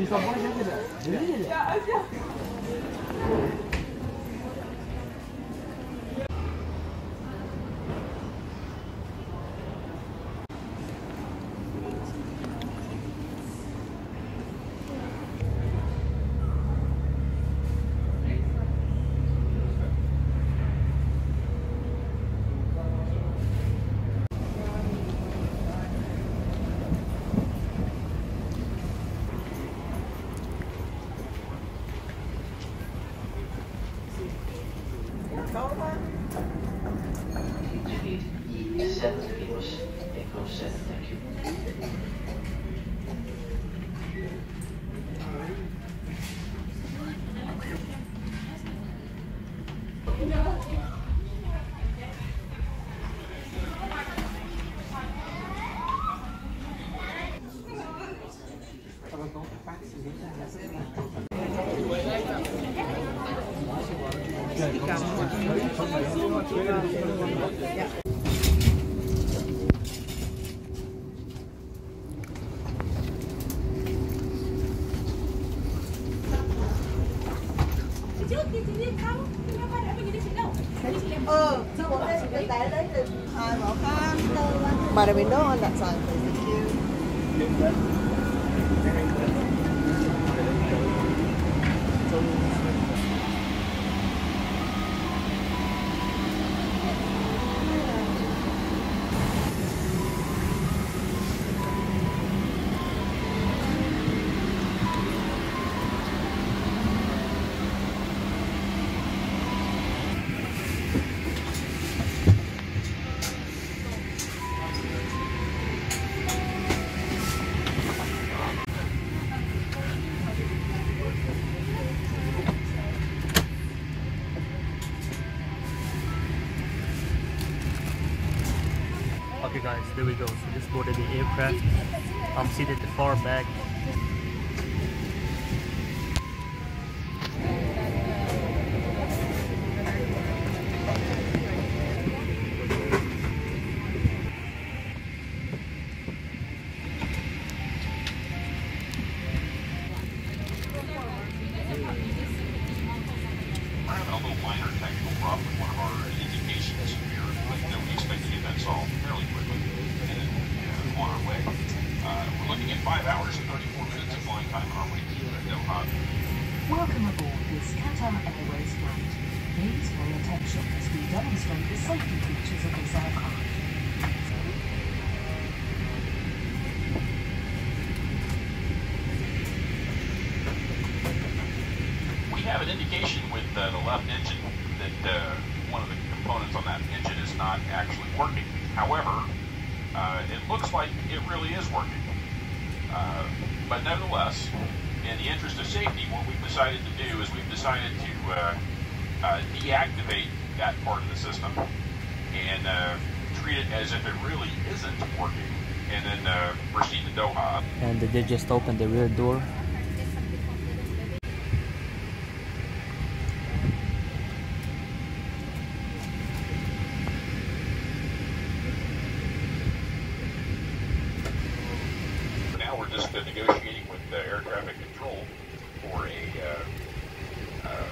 Biz abone geldiler. Nereye geldiler? trước thì chị biết không? Chị biết quay lại mình đi chị đâu? Ờ, chứ bố đây chị bé đấy thì hai bỏ con Bà đã biến đâu anh đặt sẵn Thank you. Okay guys, there we go. So just boarded the aircraft. I'm seated far back. Minor technical problem with one of our indications here, but uh, we expect to get that solved fairly quickly and then we'll be uh, on our way. Uh, we're looking at five hours and 34 minutes of flying time on our way to Doha. Welcome aboard this Qatar Airways flight. Please pay attention as we demonstrate the safety features of this aircraft. We have an indication with uh, the left engine that uh, one of the components on that engine is not actually working. However, uh, it looks like it really is working. Uh, but nevertheless, in the interest of safety, what we've decided to do is we've decided to uh, uh, deactivate that part of the system and uh, treat it as if it really isn't working, and then uh, proceed to Doha. And they just opened the rear door. Now, we're just negotiating with uh, air traffic control for a uh, uh,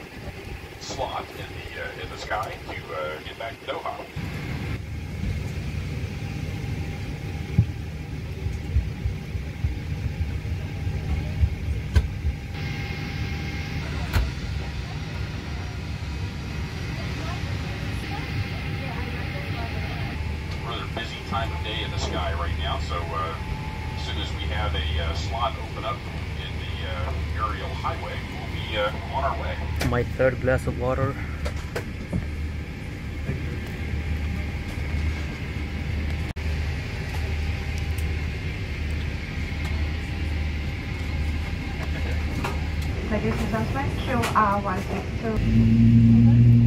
slot in the uh, in the sky to uh, get back to Doha. Rather busy time of day in the sky right now, so uh, as soon as we have a uh, slot open up in the uh, aerial highway, we'll be uh, on our way. My third glass of water. Ladies and gentlemen, QR162.